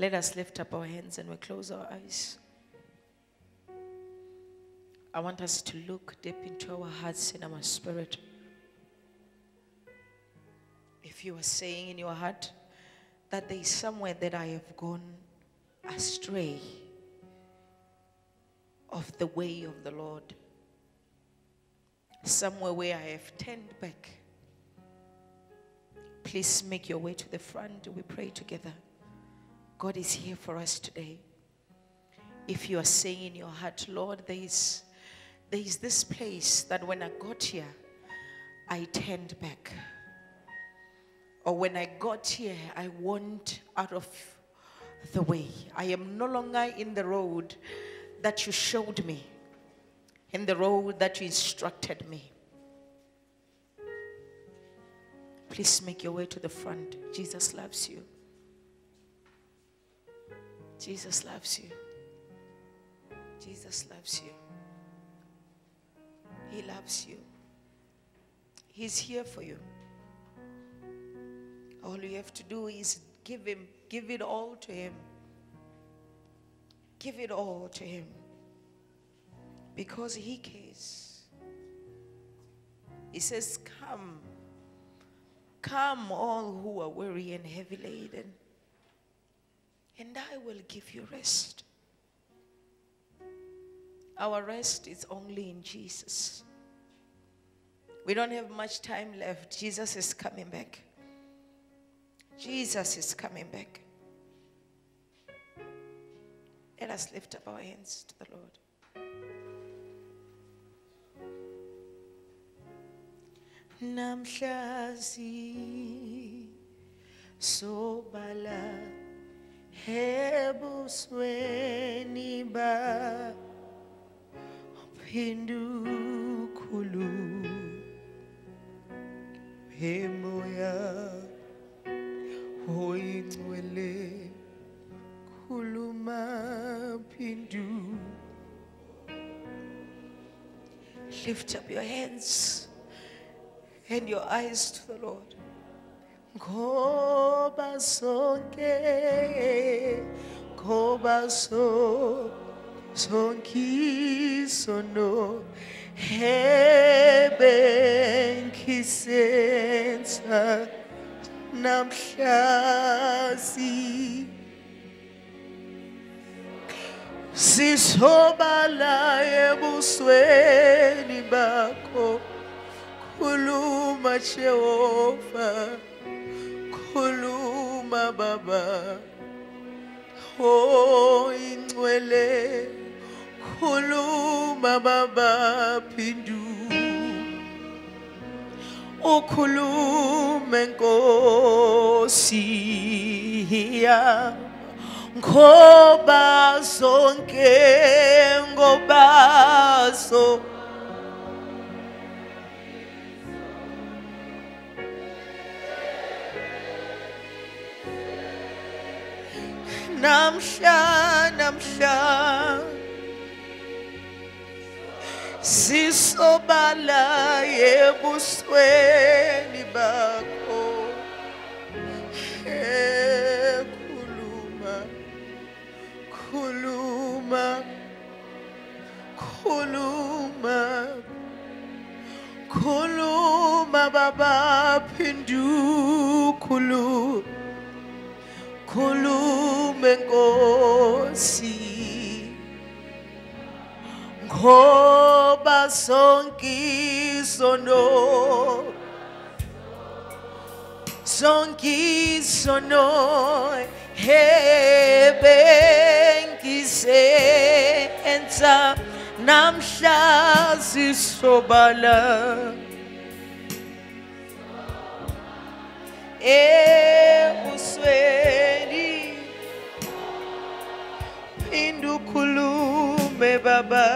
Let us lift up our hands and we close our eyes. I want us to look deep into our hearts and our spirit. If you are saying in your heart that there is somewhere that I have gone astray of the way of the Lord, somewhere where I have turned back, please make your way to the front. We pray together. God is here for us today. If you are saying in your heart, Lord, there is, there is this place that when I got here, I turned back. Or when I got here, I went out of the way. I am no longer in the road that you showed me, in the road that you instructed me. Please make your way to the front. Jesus loves you. Jesus loves you. Jesus loves you. He loves you. He's here for you. All you have to do is give him, give it all to him. Give it all to him. Because he cares. He says, Come. Come, all who are weary and heavy laden, and I will give you rest. Our rest is only in Jesus. We don't have much time left. Jesus is coming back. Jesus is coming back. Let us lift up our hands to the Lord. Namhlazi sobala hebusweni ba phindukhulu emoya oyingcwele khuluma phindu lift up your hands and your eyes to the lord. Ngoba sonke ngoba so sonke sono hebe nkisenza namhlasi sisobala ebusweni bakho khuluma Jehova khuluma baba oh ingcwele khuluma baba phindu ukhulume nkosi ya ngoba zonke ngoba so namhla namhla sisobala ebusweni bakho. Ekhuluma khuluma khuluma. Khuluma baba phindu khuluma. Khulume nkosi. Ngoba sonke isono sonke isono hebengisenza namhla sisobala ebusweni eh, phinda ukhulume baba.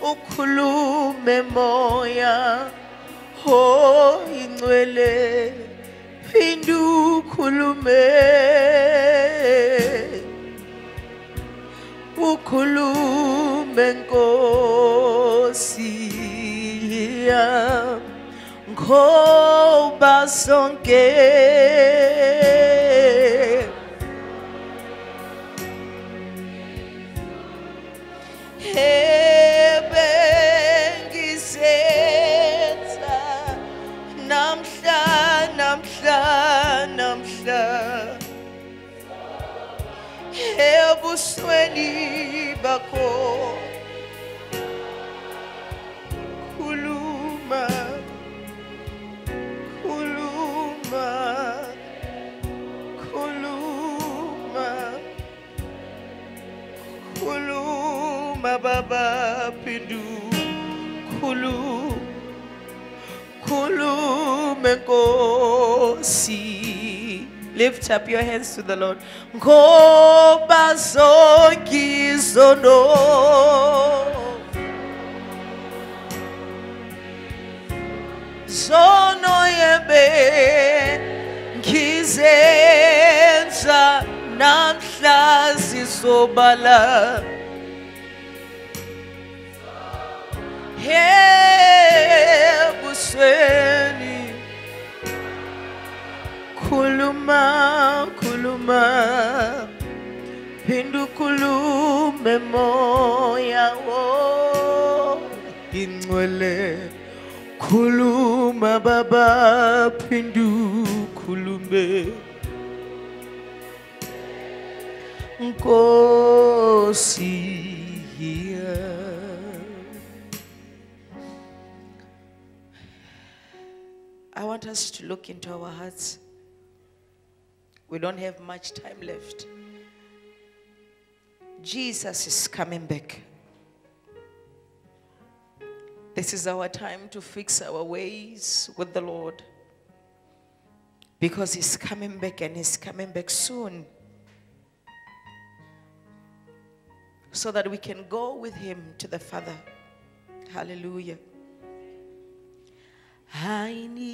Ukhulume moya. Oh ingcwele. Phinda ukhulume. Ukhulume nkosi yami. Ngoba sonke ebusweni bakho khuluma khuluma khuluma khuluma baba phindu khuluma khulume nkosi. Lift up your hands to the lord. Ngoba zonke izono zono yebe ngizenza namhla zisobala ebusweni khuluma khuluma phinda ukhulume moya wo ingcwele khuluma baba phinda ukhulume nkosi. I want us to look into our hearts. We don't have much time left. Jesus is coming back. This is our time to fix our ways with the Lord. Because He's coming back and He's coming back soon. So that we can go with Him to the Father. Hallelujah. I need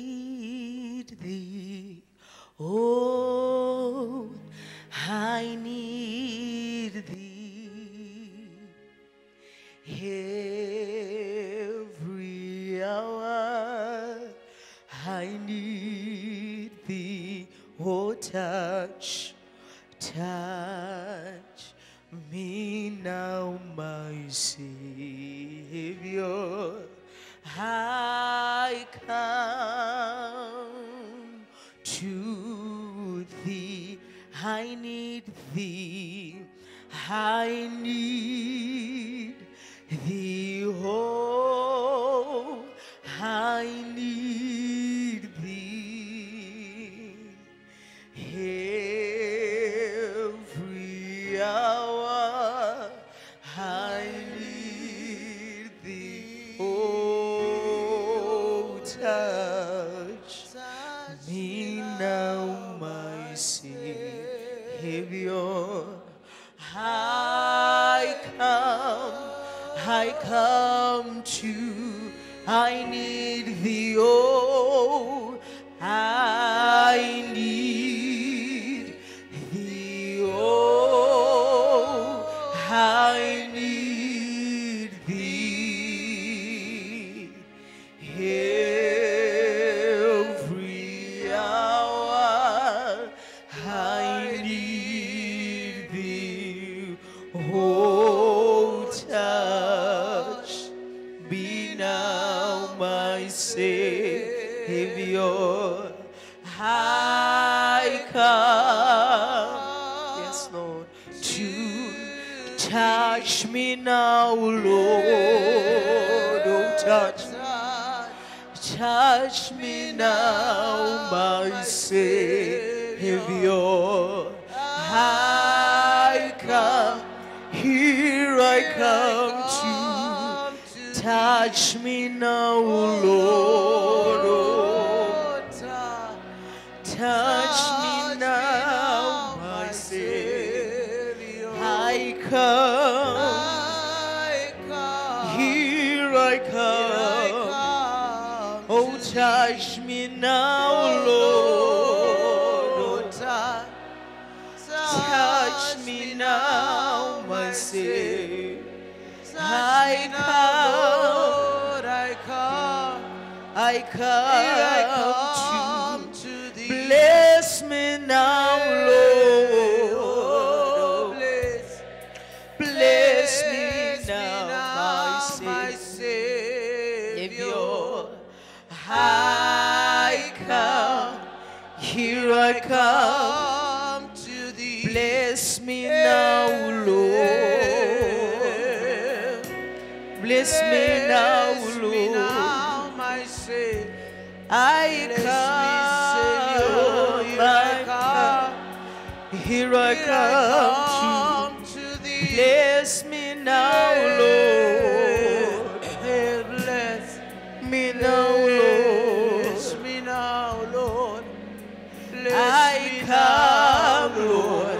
come to thee. I need thee. I need Oh, touch me now, Lord. Oh, touch Touch me now, my Savior. I come, here I come to touch me now, Lord. I come, here I come. Oh, touch me now, Lord. Oh, touch, touch me now, my Savior. I come, I come, I come to thee. Bless me now, Here I come I come to thee. bless me now, Lord. Bless Me now, Lord. Bless me now, Lord. Bless I me come, now, Lord.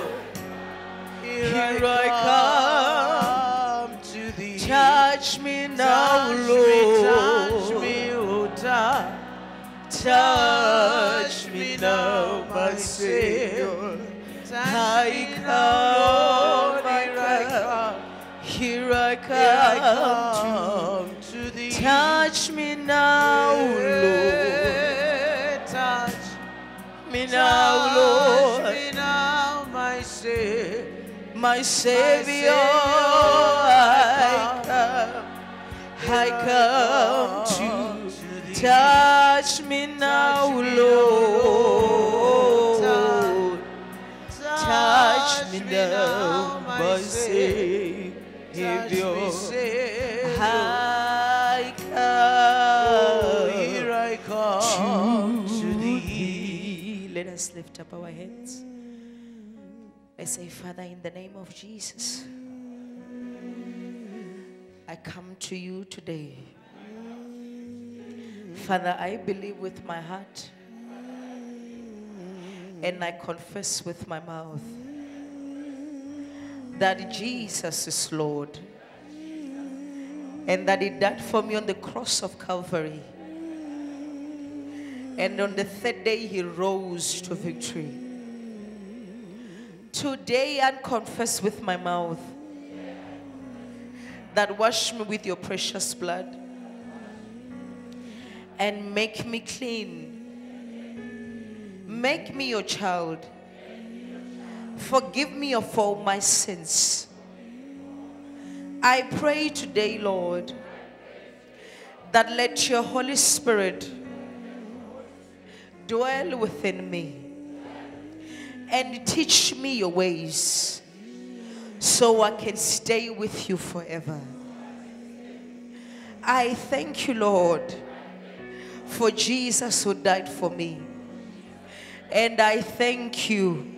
Here, I I come to thee. Touch me now, Lord. touch me, oh, touch. Touch me now, my Savior. I come, now, Lord. I Here I come. Here I come to thee. touch me now, Lord. Touch Me now, Lord. Touch me now, my Savior. My Savior, I come. I come to touch me now, Lord. Now, my Savior. I Oh, here come I come to thee. Let us lift up our hands. Let's say, Father, in the name of Jesus, I come to you today. Father, I believe with my heart and I confess with my mouth that Jesus is Lord and that He died for me on the cross of Calvary. And on the third day, He rose to victory. Today, I confess with my mouth that wash me with your precious blood and make me clean. Make me your child. Forgive me of all my sins. I pray today, Lord, that let your Holy Spirit dwell within me and teach me your ways so I can stay with you forever. I thank you, Lord, for Jesus who died for me. And I thank you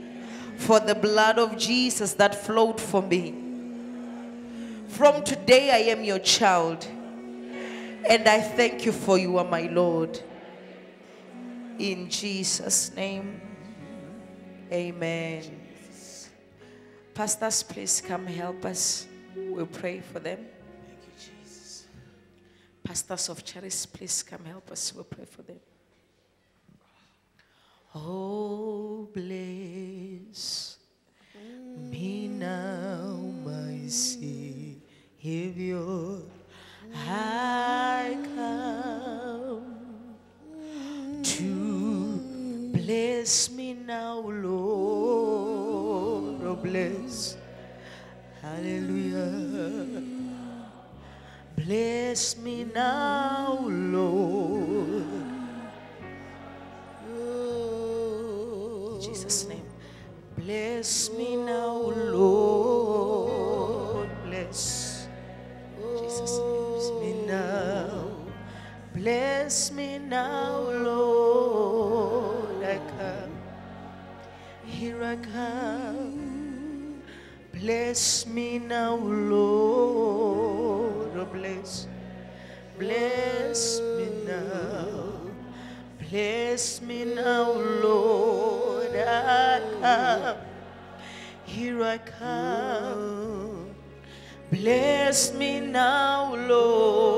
for the blood of Jesus that flowed for me. From today, I am your child. And I thank you for you are my Lord. In Jesus' name, amen. Pastors, please come help us. We'll pray for them. Thank you, Jesus. Pastors of Charis, please come help us. We'll pray for them. Oh, bless me now, my Savior. I come to bless me now, Lord. Oh, bless. Hallelujah. Bless me now, Lord. Bless me now, Lord. Bless. Jesus, bless me now. Bless me now, Lord. I come. Here I come. Bless me now, Lord. Oh, bless. Bless me now. Bless me now, Lord. Come. Here I come. Bless me now, Lord.